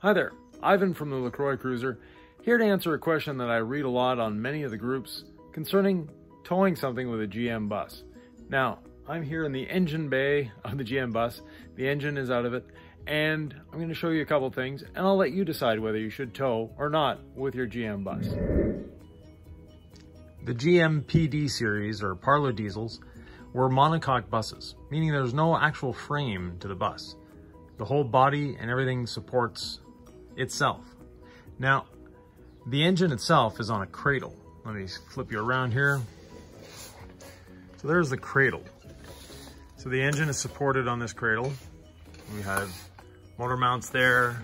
Hi there, Yvan from the LaCroix Cruiser, here to answer a question that I read a lot on many of the groups concerning towing something with a GM bus. Now, I'm here in the engine bay of the GM bus. The engine is out of it, and I'm going to show you a couple things, and I'll let you decide whether you should tow or not with your GM bus. The GM PD series, or Parlor diesels, were monocoque buses, meaning there's no actual frame to the bus. The whole body and everything supports itself. Now, the engine itself is on a cradle. Let me flip you around here. So there's the cradle. So the engine is supported on this cradle. We have motor mounts there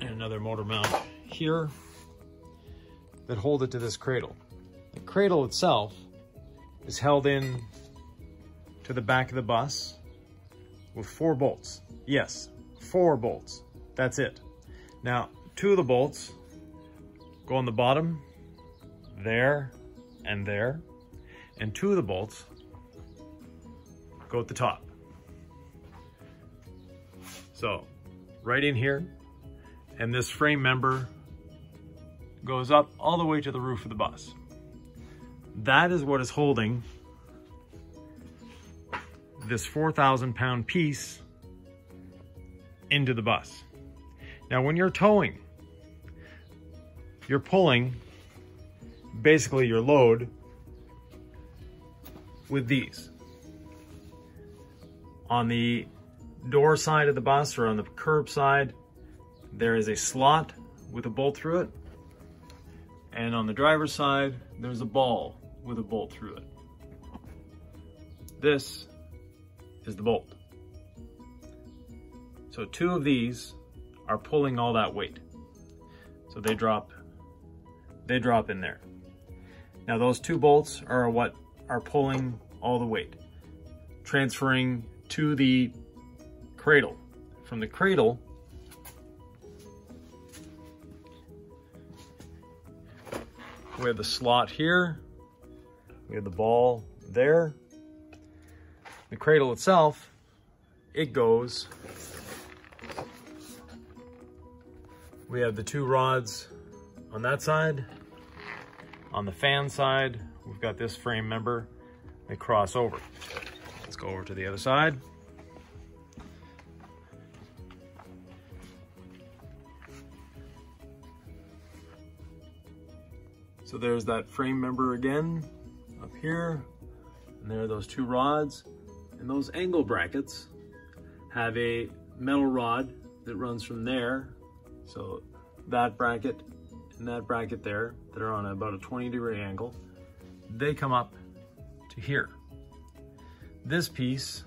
and another motor mount here that hold it to this cradle. The cradle itself is held in to the back of the bus with four bolts. Yes, four bolts. That's it. Now, two of the bolts go on the bottom, there, and there. And two of the bolts go at the top. So, right in here, and this frame member goes up all the way to the roof of the bus. That is what is holding this 4,000 pound piece into the bus. Now, when you're towing, you're pulling basically your load with these. On the door side of the bus or on the curb side, there is a slot with a bolt through it. And on the driver's side, there's a ball with a bolt through it. This is the bolt. So two of these are pulling all that weight. So they drop, they drop in there. Now those two bolts are what are pulling all the weight, transferring to the cradle. From the cradle, we have the slot here, we have the ball there. The cradle itself, it goes. We have the two rods on that side. On the fan side, we've got this frame member. They cross over. Let's go over to the other side. So there's that frame member again up here. And there are those two rods. And those angle brackets have a metal rod that runs from there. So that bracket and that bracket there that are on about a 20 degree angle, they come up to here. This piece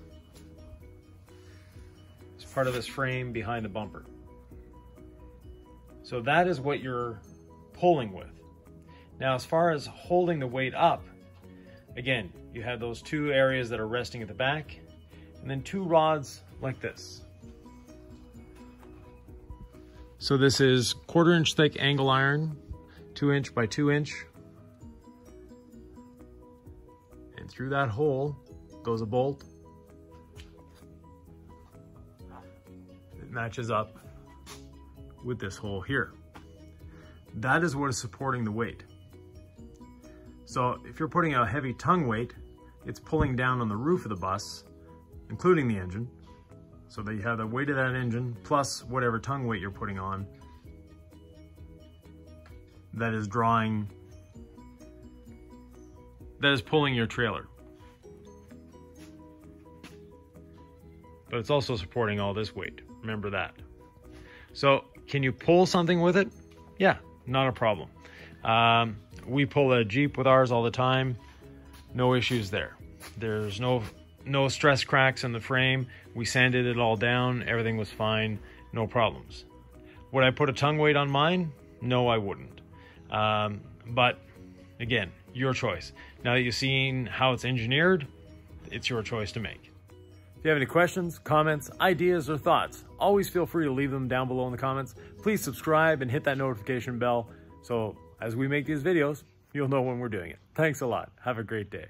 is part of this frame behind the bumper. So that is what you're pulling with. Now, as far as holding the weight up, again, you have those two areas that are resting at the back, and then two rods like this. So this is quarter inch thick angle iron, two inch by two inch. And through that hole goes a bolt. It matches up with this hole here. That is what is supporting the weight. So if you're putting a heavy tongue weight, it's pulling down on the roof of the bus, including the engine. So that you have the weight of that engine plus whatever tongue weight you're putting on that is drawing, that is pulling your trailer. But it's also supporting all this weight. Remember that. So can you pull something with it? Yeah, not a problem. Um, we pull a Jeep with ours all the time. No issues there. There's no no stress cracks in the frame. We sanded it all down. Everything was fine. No problems. Would I put a tongue weight on mine? No, I wouldn't. Um, but again, your choice. Now that you've seen how it's engineered, it's your choice to make. If you have any questions, comments, ideas, or thoughts, always feel free to leave them down below in the comments. Please subscribe and hit that notification bell so as we make these videos, you'll know when we're doing it. Thanks a lot. Have a great day.